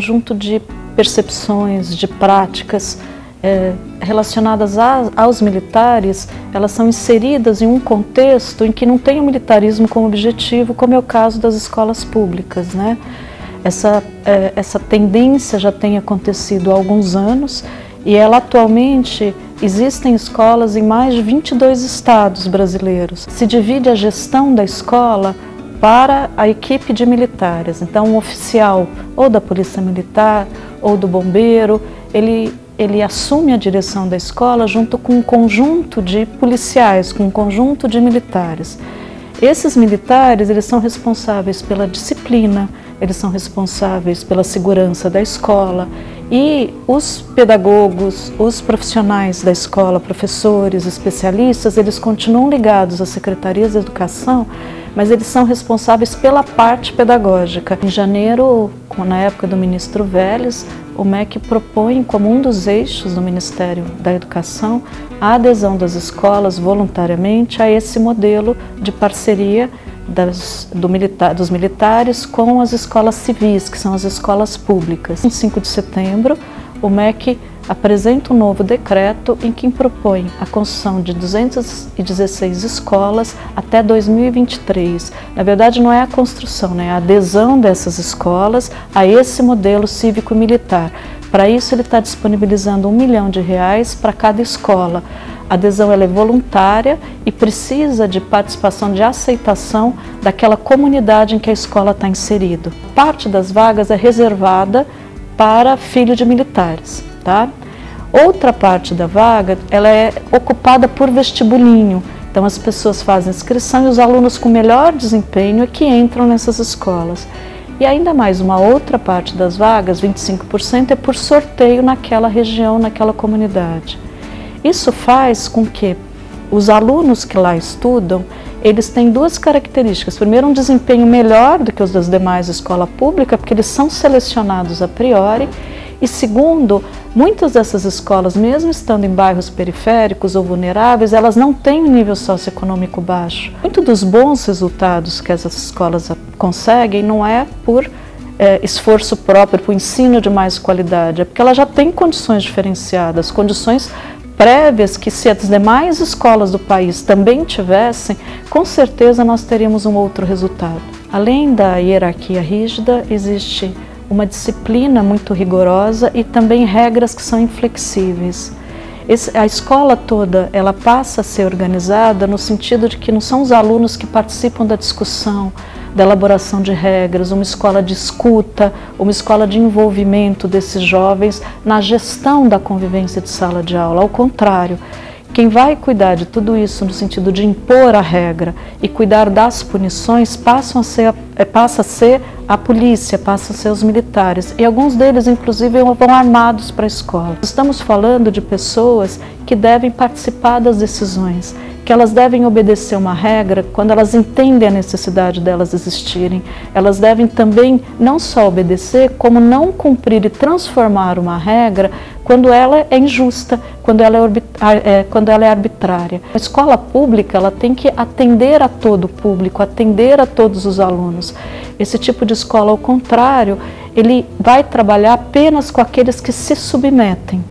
conjunto de percepções, de práticas é, relacionadas a, aos militares, elas são inseridas em um contexto em que não tem o militarismo como objetivo, como é o caso das escolas públicas. Né? Essa, é, essa tendência já tem acontecido há alguns anos e ela atualmente existem escolas em mais de 22 estados brasileiros. Se divide a gestão da escola para a equipe de militares. Então, um oficial ou da Polícia Militar ou do bombeiro, ele ele assume a direção da escola junto com um conjunto de policiais, com um conjunto de militares. Esses militares, eles são responsáveis pela disciplina, eles são responsáveis pela segurança da escola e os pedagogos, os profissionais da escola, professores, especialistas, eles continuam ligados às secretarias de educação, mas eles são responsáveis pela parte pedagógica. Em janeiro, na época do ministro Vélez, o MEC propõe como um dos eixos do Ministério da Educação a adesão das escolas voluntariamente a esse modelo de parceria das, do militar, dos militares com as escolas civis, que são as escolas públicas. Em 5 de setembro, o MEC apresenta um novo decreto em que propõe a construção de 216 escolas até 2023. Na verdade, não é a construção, né? é a adesão dessas escolas a esse modelo cívico-militar. Para isso, ele está disponibilizando um milhão de reais para cada escola. A adesão é voluntária e precisa de participação, de aceitação daquela comunidade em que a escola está inserida. Parte das vagas é reservada para filho de militares. Tá? Outra parte da vaga ela é ocupada por vestibulinho. Então as pessoas fazem inscrição e os alunos com melhor desempenho é que entram nessas escolas. E ainda mais uma outra parte das vagas, 25%, é por sorteio naquela região, naquela comunidade. Isso faz com que os alunos que lá estudam, eles têm duas características. Primeiro, um desempenho melhor do que os das demais escolas públicas, porque eles são selecionados a priori, e segundo, muitas dessas escolas, mesmo estando em bairros periféricos ou vulneráveis, elas não têm um nível socioeconômico baixo. Muito dos bons resultados que essas escolas conseguem não é por é, esforço próprio, por ensino de mais qualidade, é porque ela já tem condições diferenciadas, condições prévias que se as demais escolas do país também tivessem, com certeza nós teríamos um outro resultado. Além da hierarquia rígida, existe uma disciplina muito rigorosa e também regras que são inflexíveis. Esse, a escola toda ela passa a ser organizada no sentido de que não são os alunos que participam da discussão, da elaboração de regras, uma escola de escuta, uma escola de envolvimento desses jovens na gestão da convivência de sala de aula. Ao contrário, quem vai cuidar de tudo isso no sentido de impor a regra e cuidar das punições passam a ser, é, passa a ser a polícia, passa a ser os militares. E alguns deles, inclusive, vão armados para a escola. Estamos falando de pessoas que devem participar das decisões que elas devem obedecer uma regra quando elas entendem a necessidade delas existirem. Elas devem também não só obedecer, como não cumprir e transformar uma regra quando ela é injusta, quando ela é, é, quando ela é arbitrária. A escola pública ela tem que atender a todo o público, atender a todos os alunos. Esse tipo de escola, ao contrário, ele vai trabalhar apenas com aqueles que se submetem.